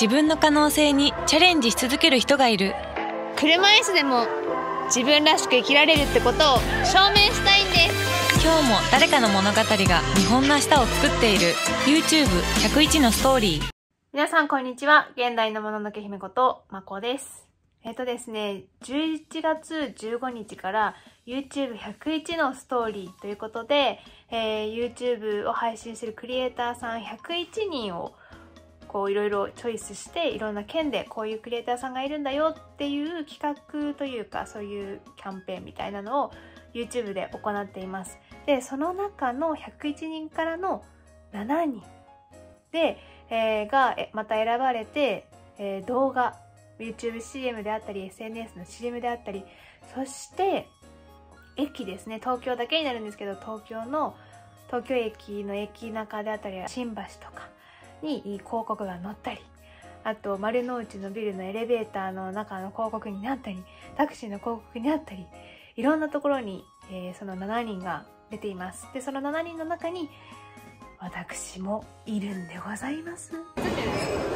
自分の可能性にチャレンジし続ける人がいる。車椅子でも自分らしく生きられるってことを証明したいんです。今日も誰かの物語が日本の明日を作っている。YouTube101 のストーリー。皆さんこんにちは。現代のもののけ姫ことまこです。えっとですね11月15日から YouTube101 のストーリーということで、えー、YouTube を配信するクリエイターさん101人をこういろいろチョイスしていろんな県でこういうクリエイターさんがいるんだよっていう企画というかそういうキャンペーンみたいなのを YouTube で行っています。でその中の101人からの7人で、えー、がまた選ばれて、えー、動画 YouTubeCM であったり SNS の CM であったりそして駅ですね。東京だけになるんですけど東京の東京駅の駅中であったり新橋とかに広告が載ったりあと丸の内のビルのエレベーターの中の広告になったりタクシーの広告になったりいろんなところに、えー、その7人が出ています。でその7人の中に私もいるんでございます。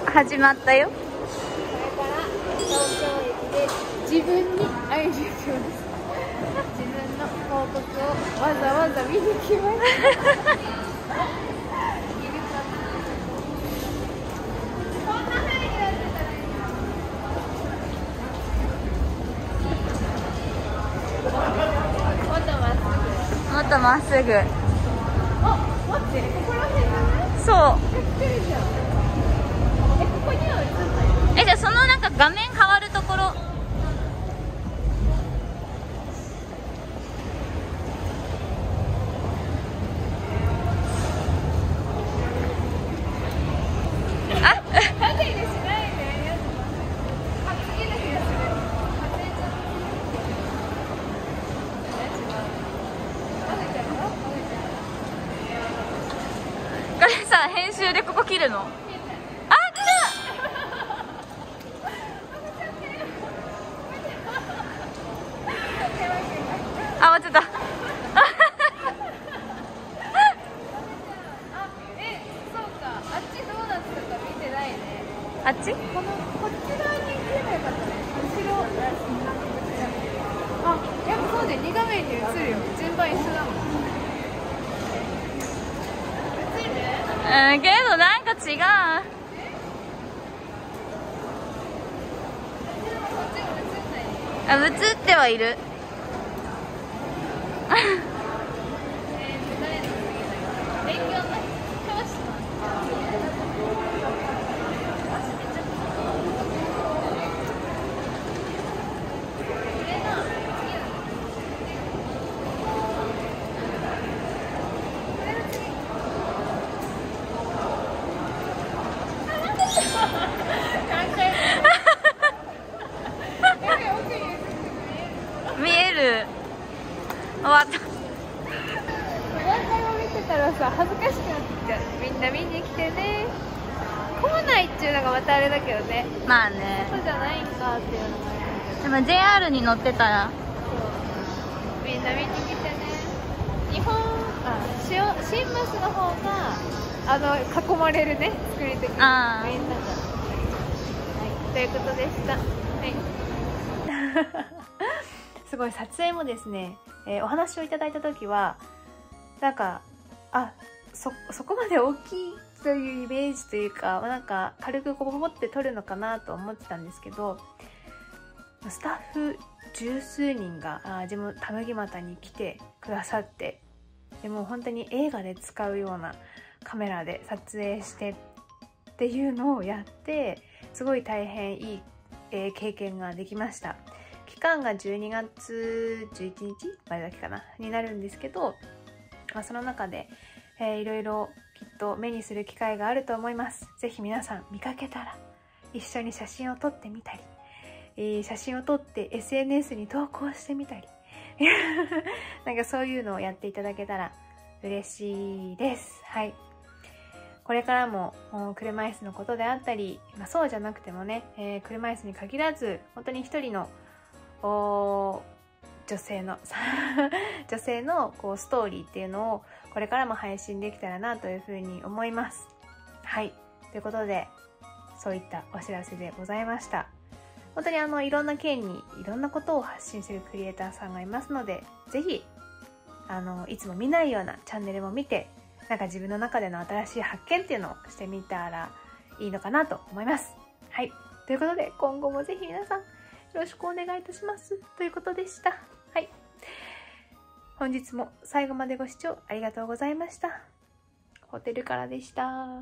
始まったよ。これから東京駅で自分に会いに行きます自分の広告をわざわざ見に来ましたとまっすぐ。あ待ってここら辺そう。えここには映んない。えじゃあそのなんか画面変わるところ編集でここ切るの？あ来た！あ間違った。あっちこのこっち側に来ればよかったね。後ろ。あやっぱそうで2画面に映るよ。順番一緒だもんうんけどなんか違う。あ映ってはいる。恥ずかしくなってきちゃうみんな見に来てね。来ないっていうのがまたあれだけどね。まあね。そうじゃないんかっていうのもあるでも JR に乗ってたら。そう。みんな見に来てね。日本あ新バスの方があの囲まれるね。作り的に。みんなが。はい。ということでした。はい。すごい撮影もですね、えー、お話をいただいた時はなんかあそそこまで大きいというイメージというかなんか軽くこう持って撮るのかなと思ってたんですけどスタッフ十数人が地元田麦俣に来てくださってでも本当に映画で使うようなカメラで撮影してっていうのをやってすごい大変いい、えー、経験ができました期。間が12月11日までだけかなになるんですけど、まあ、その中で、えー、いろいろきっと目にする機会があると思います。是非皆さん見かけたら一緒に写真を撮ってみたり、えー、写真を撮って SNS に投稿してみたり なんかそういうのをやっていただけたら嬉しいです。はい。これからも車椅子のことであったり、まあ、そうじゃなくてもね、えー、車椅子に限らず本当に一人の女性の 女性のこうストーリーっていうのをこれからも配信できたらなというふうに思います。はい。ということで、そういったお知らせでございました。本当にあのいろんな県にいろんなことを発信するクリエイターさんがいますのでぜひあのいつも見ないようなチャンネルも見てなんか自分の中での新しい発見っていうのをしてみたらいいのかなと思います。はい。ということで今後もぜひ皆さんよろしくお願いいたします。ということでした。本日も最後までご視聴ありがとうございました。ホテルからでした。